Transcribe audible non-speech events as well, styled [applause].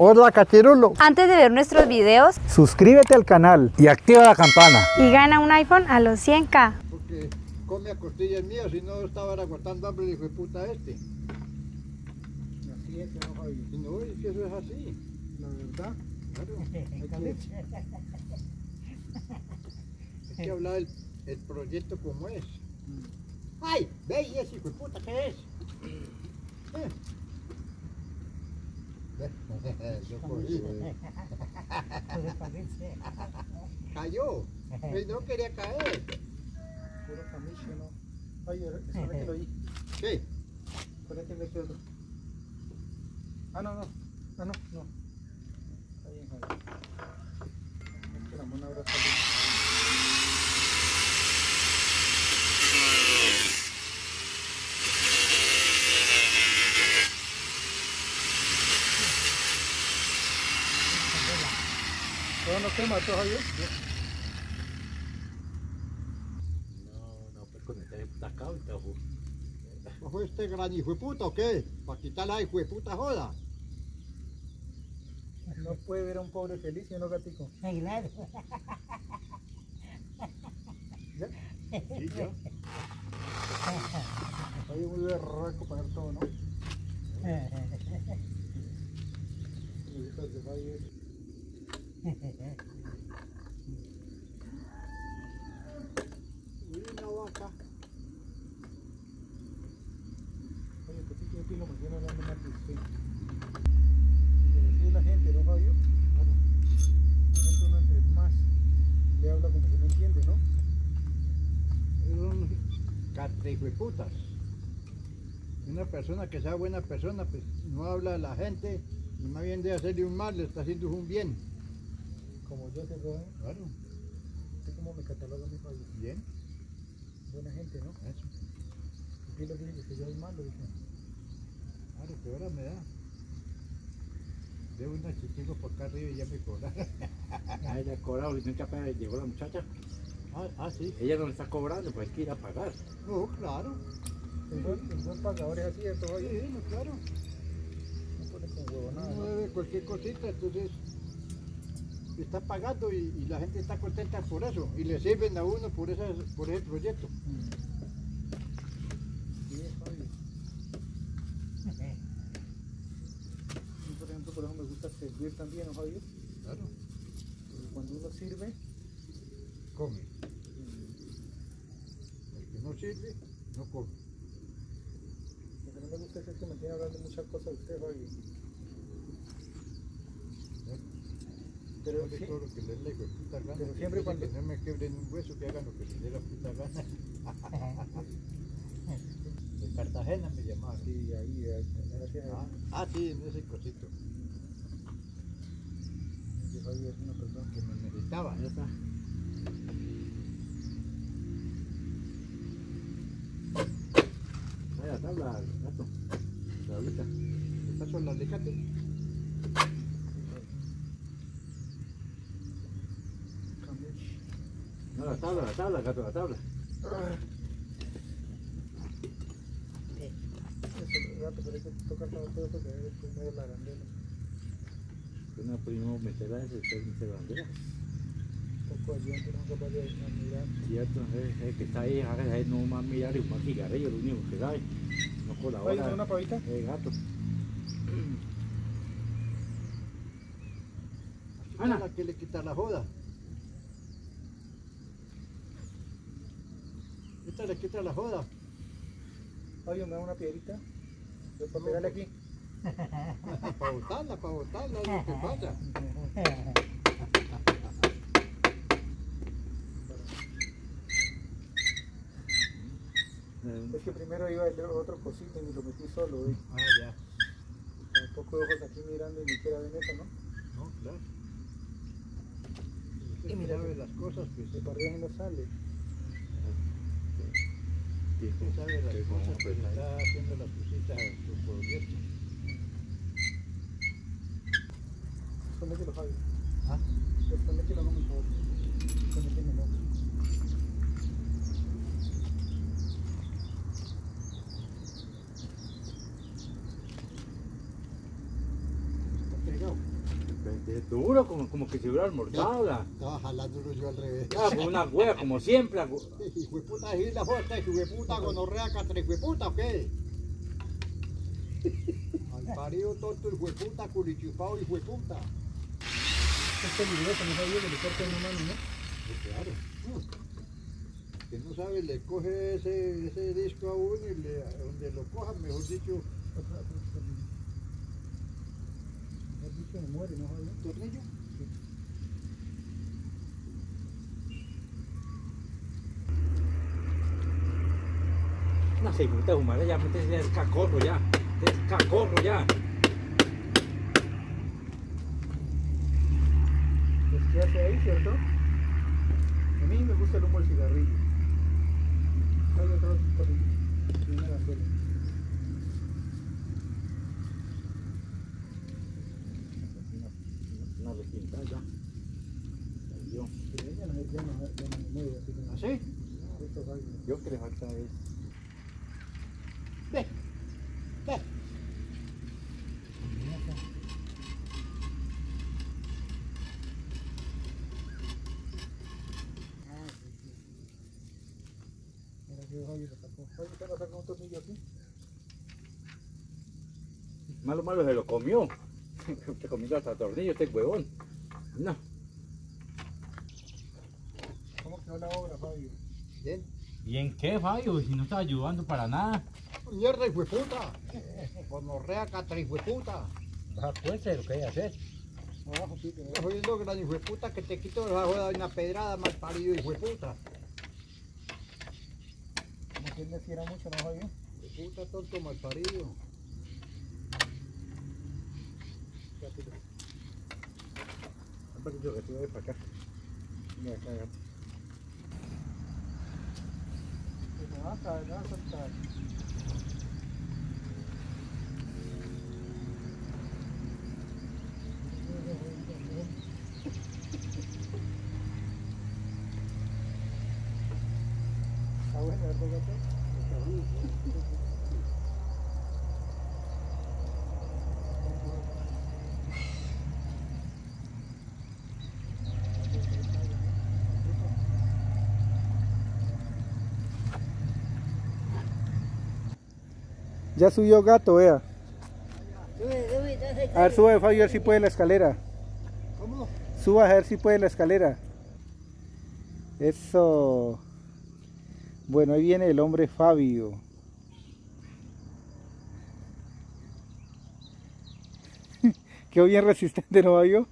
Hola Cachirulo. Antes de ver nuestros videos Suscríbete al canal y activa la campana. y gana un iPhone a los 100k. Porque come a costillas mías, si no estaba aguantando hambre el hijo de puta este. Así es, ¿no, Javi? Y no, es que eso es así. La verdad. Claro. [laughs] Hay que, Hay que hablar el, el proyecto como es. ¡Ay! ¡Ve y ese hijo de puta qué es! [clears throat] Eh. Yo cogí. [laughs] Cayó. No quería caer. Puro camicho, ¿no? Oye, eso que lo oí. ¿Qué? Este otro. Ah, no, no. Ah, no, no. Está bien. Es que la mona ahora salió. ¿Todo no quema, todo? No, no, pues con este tacao y todo. ¿Ojo este gran hijo de puta o qué? Para quitar la hijo de puta joda. No puede ver a un pobre feliz, ¿sí o no, gatico? Claro. ¿Ya? Sí, ya. Oye, muy berraco para ver todo, ¿no? [laughs] Los hijos de Javier. Uy, una vaca. Oye, pues que lo. Pero la gente, ¿no, Fabio? La gente uno entre más le habla como que no entiende, ¿no? Son catre hijo de putas. Una persona que sea buena persona, pues no habla a la gente y más bien de hacerle un mal, le está haciendo un bien. Como yo te veo, Claro, ¿usted cómo me cataloga mi Fabio? bien. Buena gente, ¿no? Eso. ¿Y lo que dice? Que yo soy malo, dije. Claro, que ahora me da. Debo una chiquillo por acá arriba y ya me cobra. Ah, ella cobra, ahorita capaz llegó la muchacha. ah, ah, sí. Ella no le está cobrando, pues hay que ir a pagar. No, claro. El buen, el buen pagador es así, ¿cierto, Fabio? Sí, no, claro. No pone con huevo nada, Uno ¿no? debe cualquier cosita, entonces está pagando y, y la gente está contenta por eso y le sirven a uno por, esas, por ese proyecto. Sí, por ejemplo, por eso me gusta servir también, ¿no, Fabio? Claro. Porque cuando uno sirve, Come. mm, El que no sirve, no come. lo que no me gusta es que me tiene hablando muchas cosas de usted, Fabio. Pero Hace sí, todo lo que les le dé puta gana. Pero siempre cuando- que no me quebren un hueso, que hagan lo que les dé la puta gana. [laughs] De Cartagena me llamaron. sí, ahí, gracias Ah, ah, sí, en ese cosito. que Fabio es una persona Que me necesitaba. Ya está. La tabla, gato. La tablita. ¿Estas son las alicates? No, la tabla, la tabla, gato, la tabla. Eso, gato, pero hay que tocar todo todo porque es medio la arandela. Que no pudimos meter a ese, usted me se bandera. Un poco ayudante, no capaz de mirar. Cierto, es, es que está ahí, es no más mirar y más cigarrillo, lo único que sabe. No Oye, colabora. una pavita? Eh, gato. [clears throat] Ana. es la que le quita la joda. Esta le quita la joda. Oye, me da una piedrita. Yo para pegarle aquí. [laughs] para botarla, para botarla, es lo que pasa. Es que primero iba a hacer otro cosito y me lo metí solo, ¿eh? Ah, ya. Con un poco de ojos aquí mirando y ni siquiera ven eso, ¿no? No, claro. Y mira, las cosas, pues. De para arriba no sale. Usted sabe las que cosas, ahí. está haciendo las cositas a su proyecto. Desconectelo, Javi. ¿Ah? Desconectelo, no, mi favor. Desconectémelo. Está pegado. Es duro, como, como que se hubiera almorzado. La, Estaba jalando yo al revés. ah, con una hueá, como siempre. Hijo de puta, ¿es la foto? Hijo de puta, gonorrea, catre, hijo de puta, ¿o qué? Al parido tonto, hijo de puta, culichupado, hijo de puta. Es peligroso, no sabía que le cortan una mano, ¿no? Pues claro. Que no sabe, le coge ese, ese disco a uno y le, donde lo cojan, mejor dicho, Dicho, me muere, ¿no sabía? tornillo. No sé, puta humana, ya metes es cacorro ya. Es cacorro ya. Pues qué hace ahí, ¿cierto? A mí me gusta el humo del cigarrillo. Hay otro una bandera. Una vecindad ya. Salió. Pero ella no, ya no, ya no me mueve así Yo que le falta es. Ve, ve. Malo, malo se lo comió. [laughs] Se comió hasta tornillo este huevón. No. ¿Cómo quedó la obra, Fabio? Bien. ¿Y en qué, Fabio? Si no está ayudando para nada. Mierda, hijo de puta. Gonorrea, catre, hijo de puta. Baja fuerza lo que hay que hacer. Abajo. Estás oyendo gran hijo de puta que te quito la joda de una pedrada mal parido, hijo de puta. Como él le fiera mucho, ¿no, Fabio? Hijo de puta, tonto mal parido. Ya, Pipe. Un poquito que te voy para acá. Mira acá, acá. Pues me va a caer, me va a soltar. Está bueno, ¿verdad, gato? Está bueno. Ya subió gato, vea. A ver, sube Fabio, a ver si puede la escalera. ¿Cómo? Suba a ver si puede la escalera. Eso. Bueno, ahí viene el hombre Fabio. [laughs] Quedó bien resistente, ¿no, Fabio?